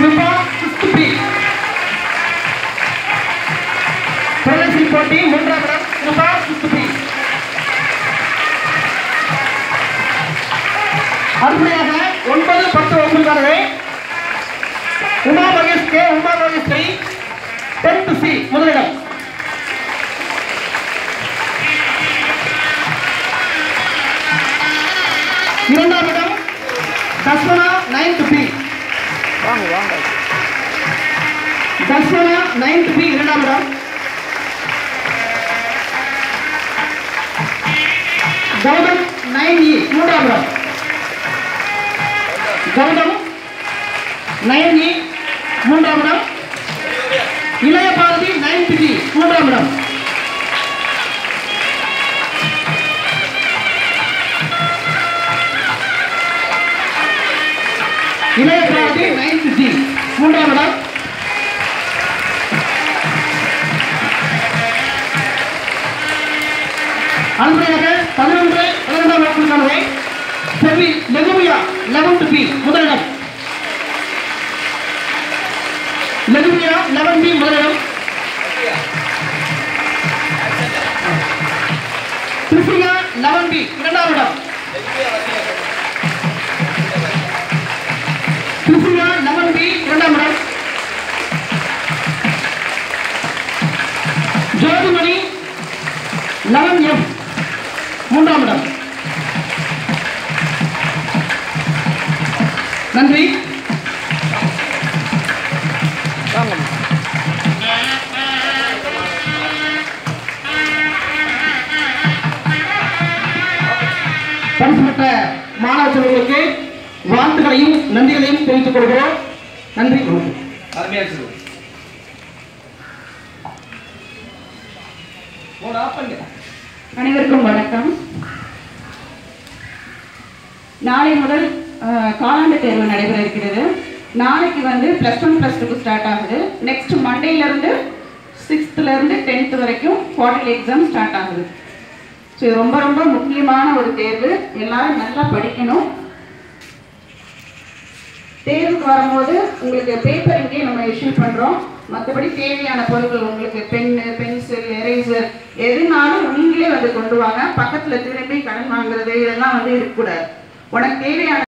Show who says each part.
Speaker 1: FIFA fifth B பிரதேசி போட்டி மூன்றாம் இடம் ஃபிஃபா ஃபிஃப்த் பி அடுத்ததாக ஒன்பது பத்து ஒன்பதுக்கானது Uma Mahesh K Uma Maheswari tenth C முதலிடம் இரண்டாம் இடம் தஸ்வனா நைன்த் பி
Speaker 2: வாங்க வாங்க.
Speaker 1: தஸ்வனா நைன்த் பி இரண்டாம் இடம் கௌதம் நைன் இ e, மூன்றாம் இடம் கௌதம் நைன் இ e, மூன்றாம் இடம் இளைய பாரதி நைன்த் ஜி மூன்றாம் இடம் இளைய நைன்த் ஜி மூன்றாம் இடம் அடுத்ததாக பதினொன்று இரண்டாம் வகுப்புக்கானவை செவி லெகுமியா லெவன்த் பி முதலிடம். லெகுமியா லெவன் பி முதலிடம். கிருஷ்ணியா லெவன் பி இரண்டாம் இடம். Jothimani eleven M. மூன்றாம் இடம். நன்றி.
Speaker 2: வாங்க
Speaker 1: பரிசு மாணவ செல்வங்களுக்கு வாழ்த்துக்களையும் நன்றிகளையும் தெரிவித்துக் கொள்கிறோம். நன்றி. அருமையா
Speaker 3: அருமையாக
Speaker 4: அனைவருக்கும் வணக்கம். நாளை முதல் காலாண்டு தேர்வு நடைபெற இருக்கிறது. நாளைக்கு வந்து ப்ளஸ் ஒன் ப்ளஸ் டூக்கு ஸ்டார்ட் ஆகுது. நெக்ஸ்ட் மண்டேலேருந்து சிக்ஸ்த்துலேருந்து டென்த்து வரைக்கும் குவார்டர்லி எக்ஸாம் ஸ்டார்ட் ஆகுது. ஸோ இது ரொம்ப ரொம்ப முக்கியமான ஒரு தேர்வு. எல்லாரும் நல்லா படிக்கணும். தேர்வுக்கு வரும்போது உங்களுக்கு பேப்பர் இங்கே நம்ம இஷ்யூ பண்ணுறோம் மற்றபடி தேவையான பொருட்கள் உங்களுக்கு பென்னு பென்சில் எரேசர் எதுனாலும் நீங்களே வந்து கொண்டு வாங்க. பக்கத்தில் திரும்பி கடன் வாங்குறது இதெல்லாம் வந்து இருக்கக்கூடாது. உனக்கு தேவையான